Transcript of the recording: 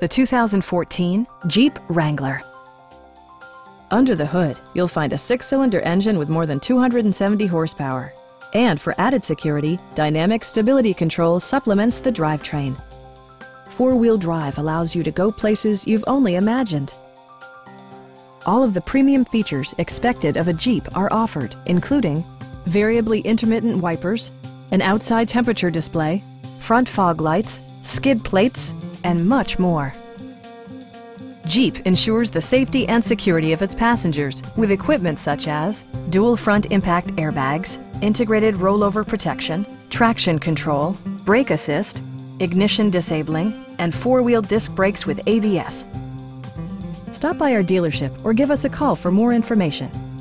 the 2014 Jeep Wrangler. Under the hood, you'll find a six-cylinder engine with more than 270 horsepower. And for added security, Dynamic Stability Control supplements the drivetrain. Four-wheel drive allows you to go places you've only imagined. All of the premium features expected of a Jeep are offered, including variably intermittent wipers, an outside temperature display, front fog lights, skid plates, and much more. Jeep ensures the safety and security of its passengers with equipment such as dual front impact airbags, integrated rollover protection, traction control, brake assist, ignition disabling, and four-wheel disc brakes with ABS. Stop by our dealership or give us a call for more information.